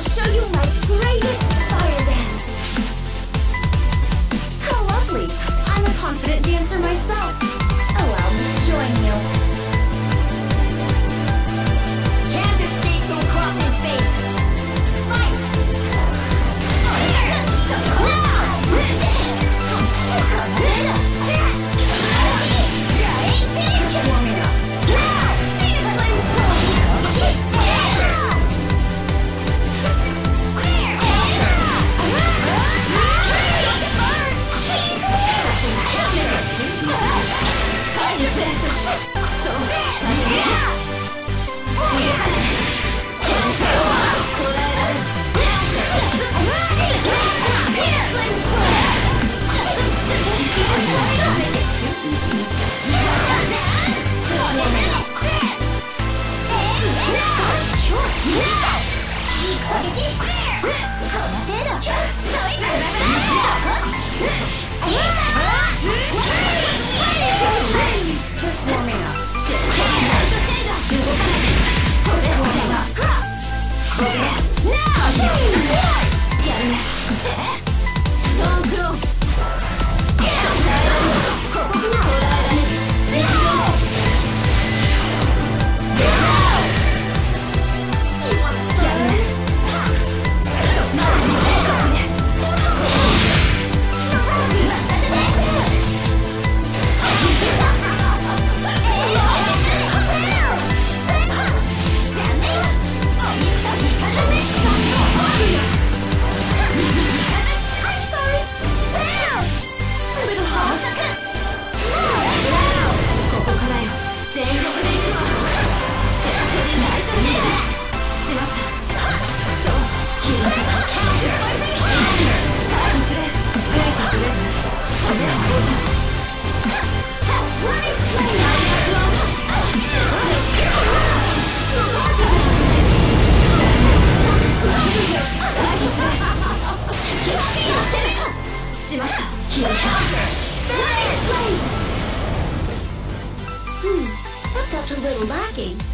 show you my greatest fire dance. How lovely! I'm a confident dancer myself. Allow me to join you. Can't escape from crossing fate. Fight! Oh, Just Hmm, that felt a little lacking.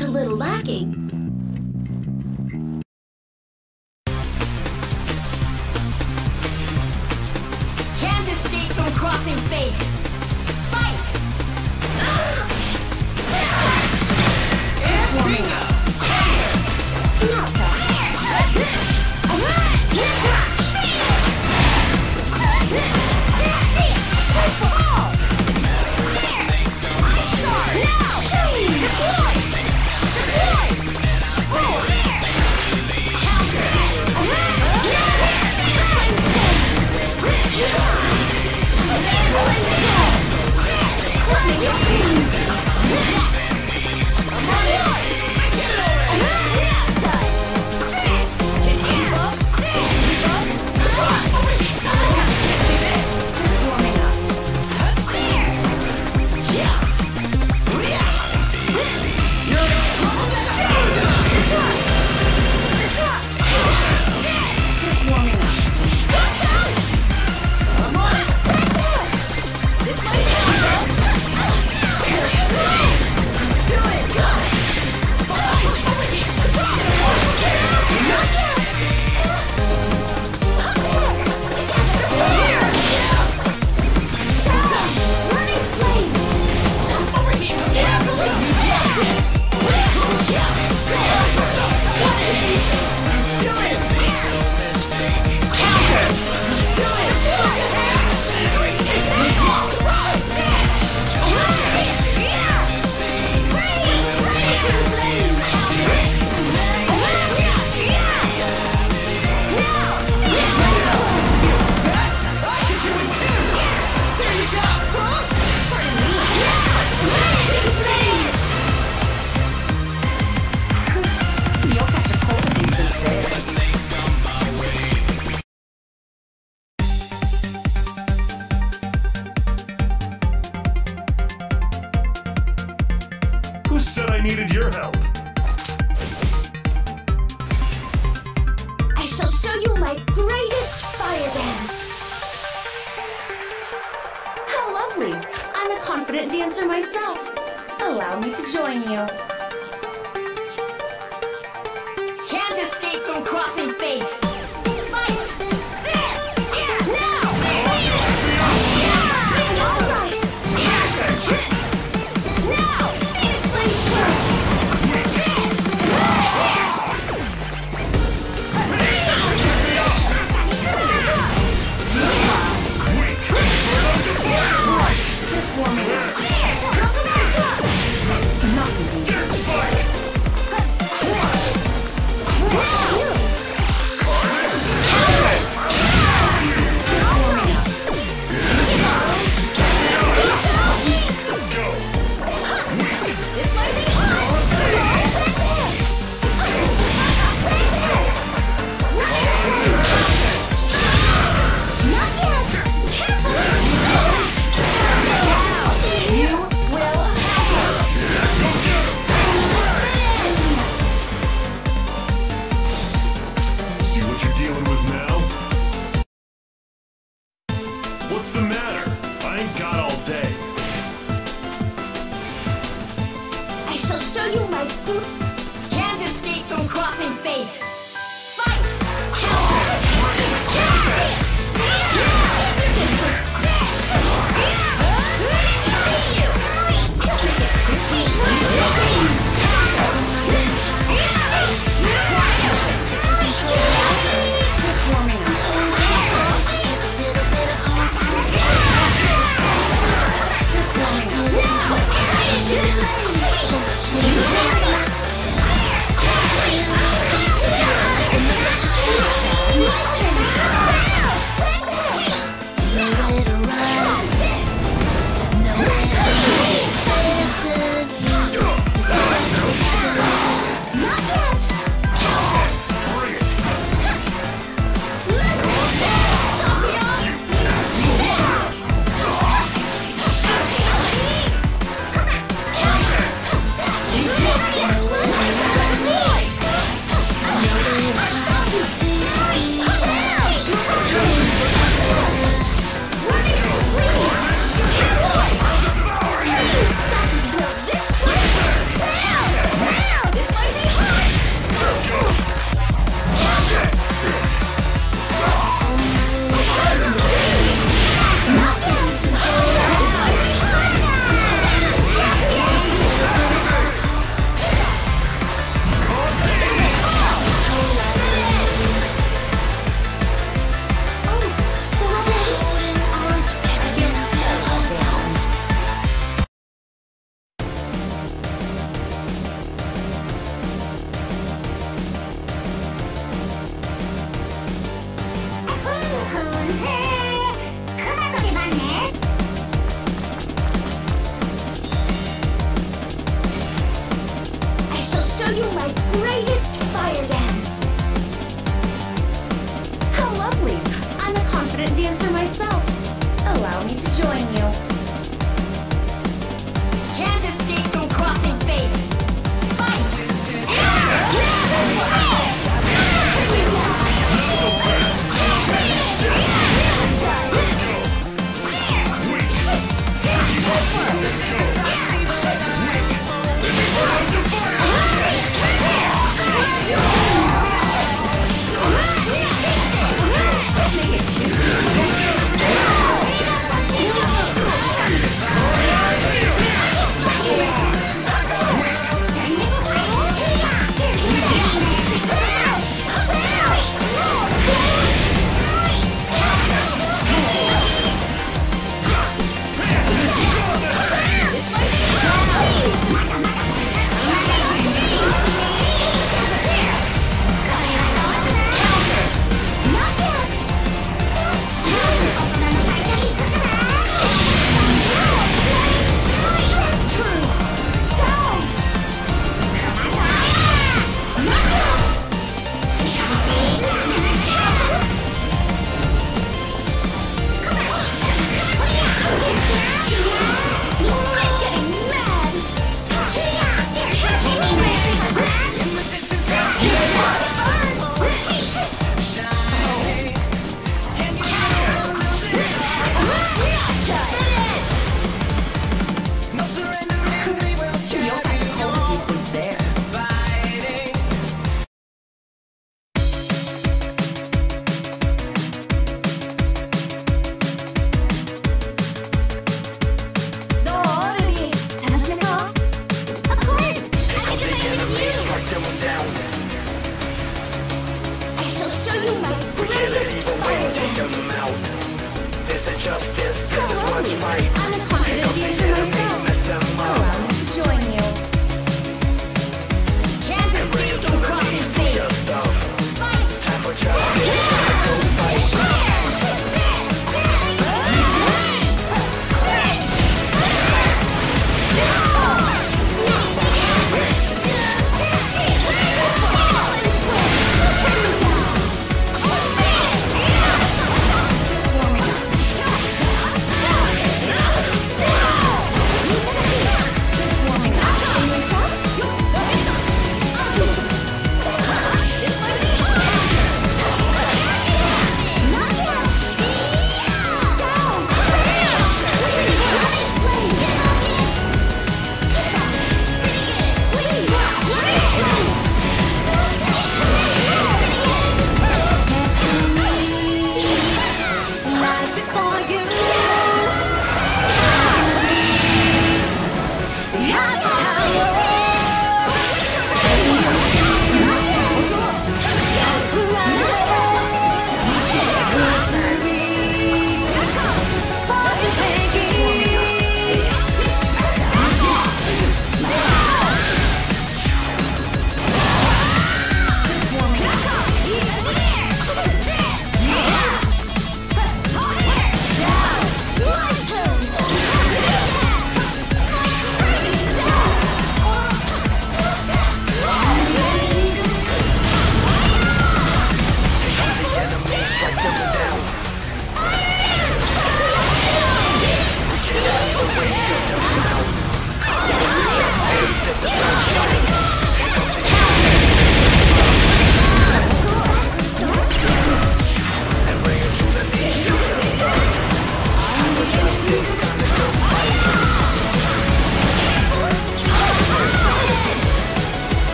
a little lacking.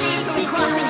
Because